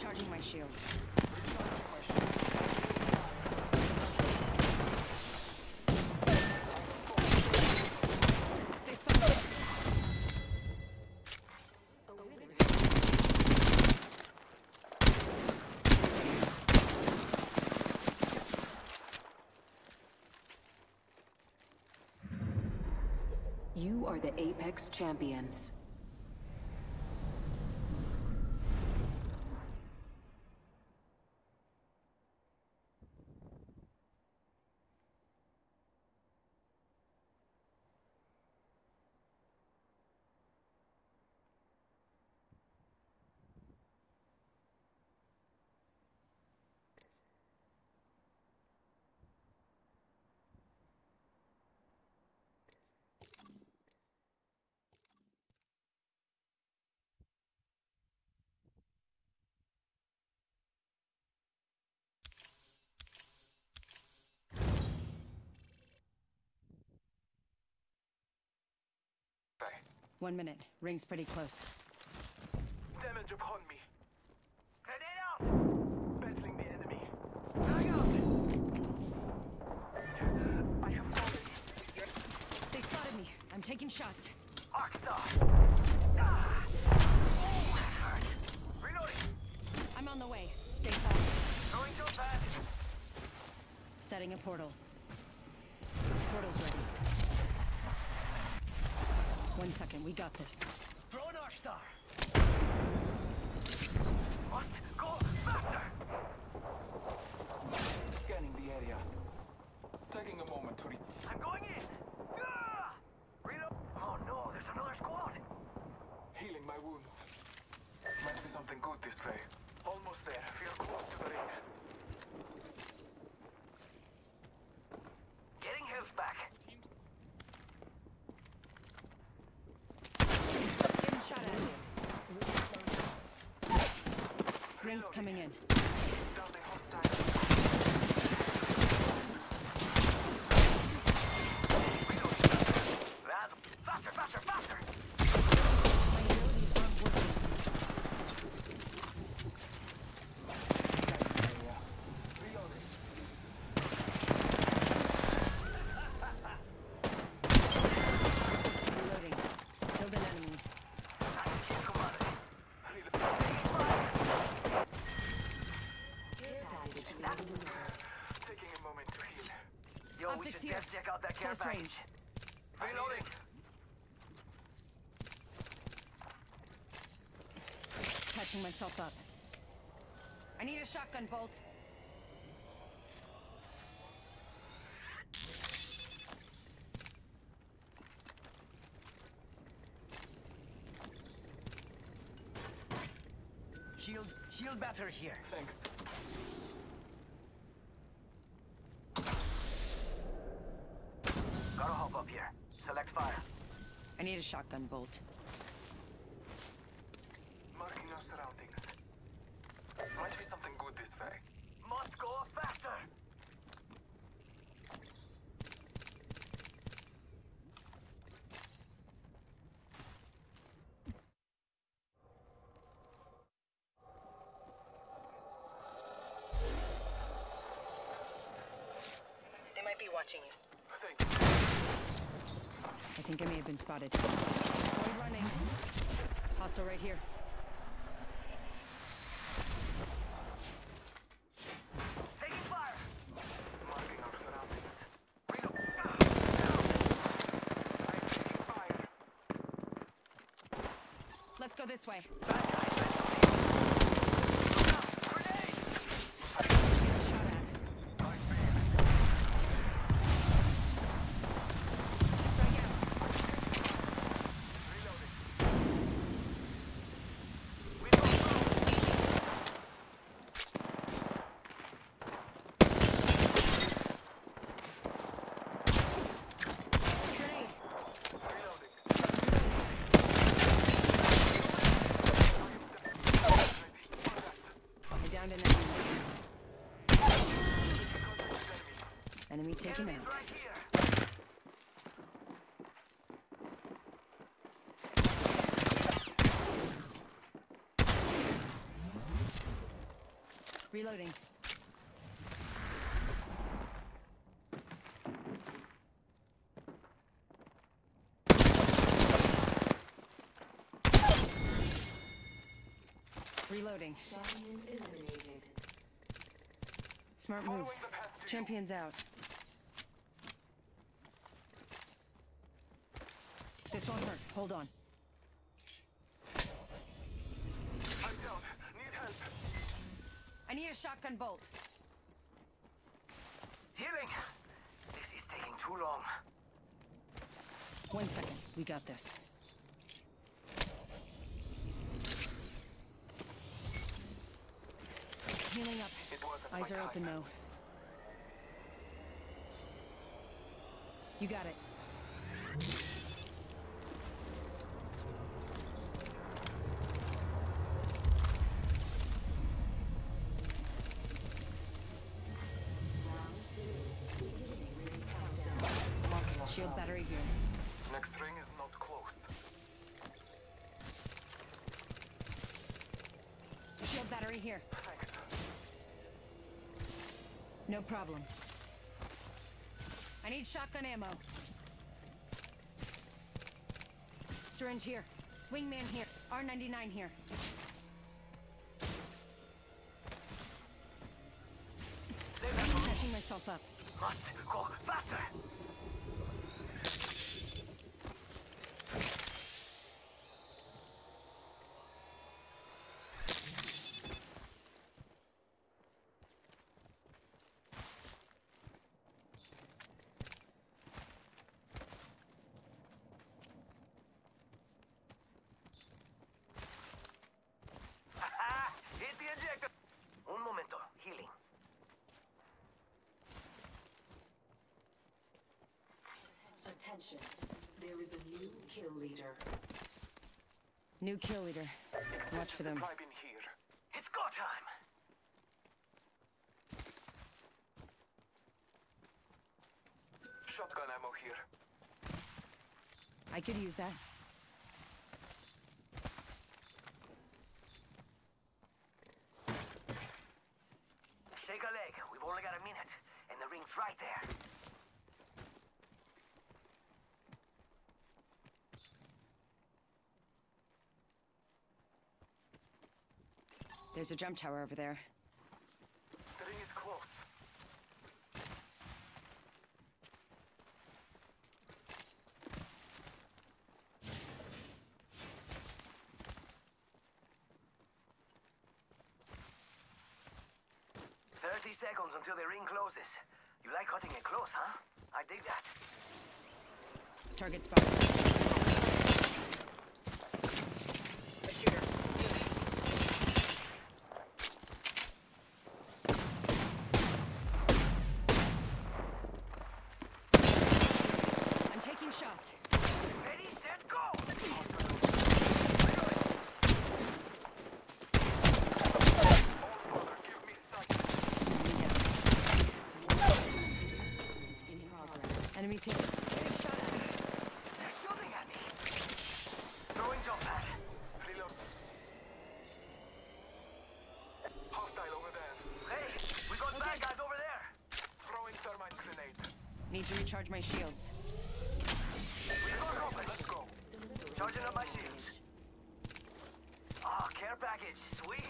Recharging my shields. You are the Apex Champions. One minute. Ring's pretty close. Damage upon me. Grenade out! Battling the enemy. Drag out! I have fallen. They spotted me. I'm taking shots. Arcstar! Ah! Reloading! I'm on the way. Stay fast. Going to pad! Setting a portal. Portal's ready. One second. We got this. Throw an Arcstar! Must go faster! Scanning the area. Taking a moment to re- I'm going in! Ah! Reload! Oh no, there's another squad! healing my wounds. Might be something good this way. Almost there. Feel close to the ring. In. Yo, we should here. check out that care Close package. range. Reloading. Catching myself up. I need a shotgun bolt. Shield, shield battery here. Thanks. Gotta hop up here. Select fire. I need a shotgun bolt. Marking our surroundings. Might be something good this way. Must go faster. They might be watching you. Thank you. I think I may have been spotted. Avoid running. Hostile right here. Taking fire. Marking our surroundings. Reload. I'm. Let's go this way. Grenade. Shot at. Frag out. Reloading. Grenade. Reloading. I downed an enemy. Enemy taken Enemies out. Reloading. Reloading. Champion eliminated. Smart moves. the path to you. Champions out. This won't hurt. Hold on. I'm down. Need help. I need a shotgun bolt. Healing. This is taking too long. One second. We got this. Healing up. Eyes are open now. You got it. Next ring is not close. Shield battery here. Thanks. No problem. I need shotgun ammo. Syringe here. Wingman here. R99 here. Save me. Catching myself up. Must go faster. Attention. There is a new kill leader. New kill leader. Watch for them. Supply bin here. It's go time. Shotgun ammo here. I could use that. Shake a leg. We've only got a minute, and the ring's right there. There's a jump tower over there. The ring is close. Thirty seconds until the ring closes. You like cutting it close, huh? I dig that. Target spot. A shooter. I'm taking shots. Ready, set, go! Give me sight. In progress. Enemy taken. Getting shot at. They're shooting at me. Throwing jump pad. Reload. Hostile over there. Hey, we got bad guys over there. Throwing thermite grenade. Need to recharge my shields. Let's go. Charging up my shields. Ah, care package. Sweet.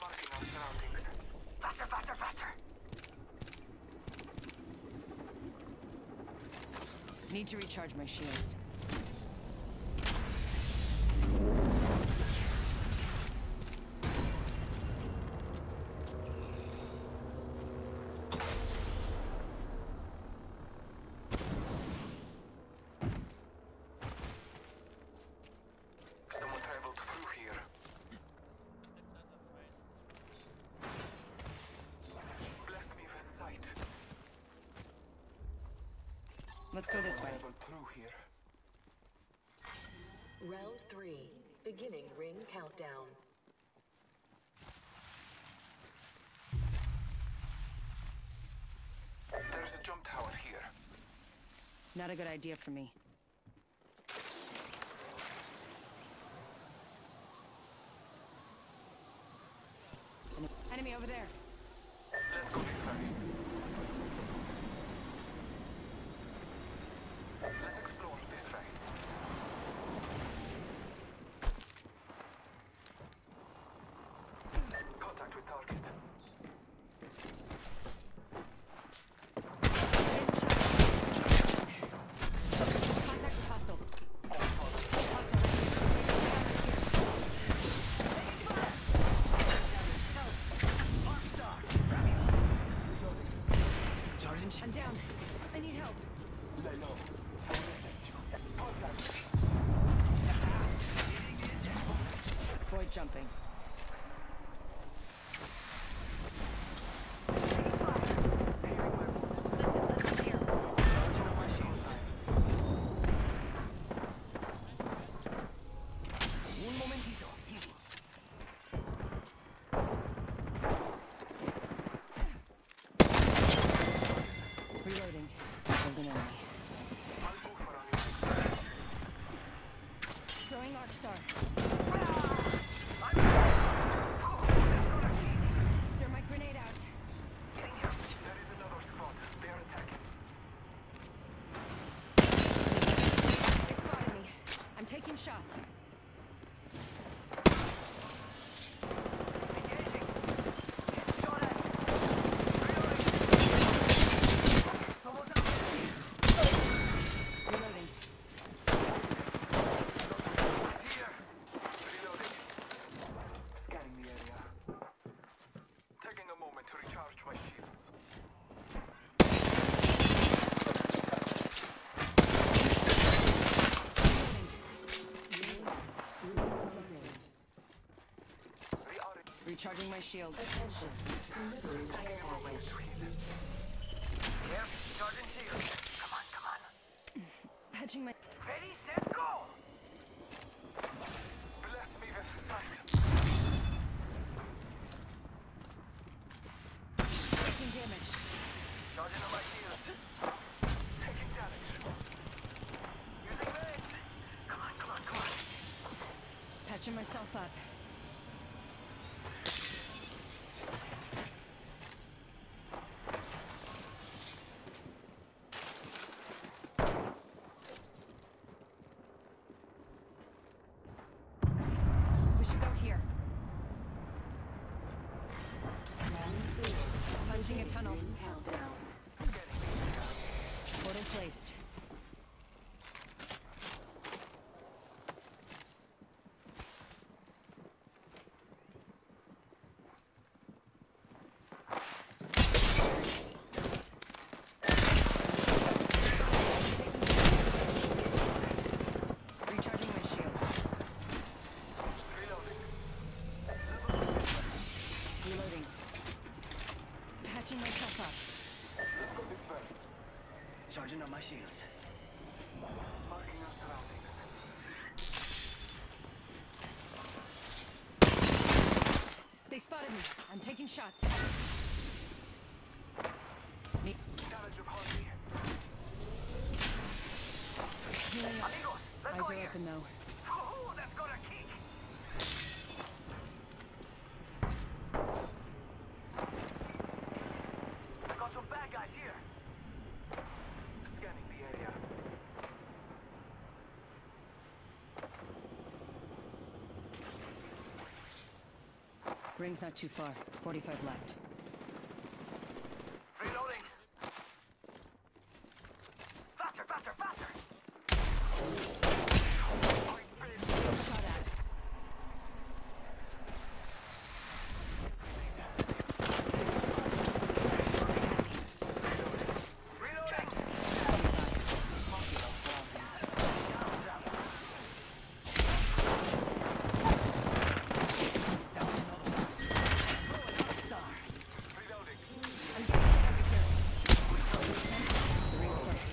Marking our surroundings. Faster, faster, faster. Need to recharge my shields. Let's go this way. Round three, beginning ring countdown. There's a jump tower here. Not a good idea for me. Enemy over there. Shield. Attention. Care package. Here. Come on, come on. Patching my. Ready, set, go! Bless me with sight. Taking damage. Charging on my shields. Taking damage. Using range. Come on, come on, come on. Patching myself up. We should go here. Punching a tunnel. Portal placed. Recharging my shields. Reloading. Reloading. Patching myself up. Let's go this way. Charging on my shields. Marking our surroundings. They spotted me. I'm taking shots. Me Damage upon me. healing up. Amigos, let's Eyes go are here. open though. Oh, that's gonna kick. I got some bad guys here. Scanning the area. Ring's not too far. 45 left. Reloading. Faster, faster, faster. Shot at. Reloading. Reloading. I'm getting it over here. The ring's close.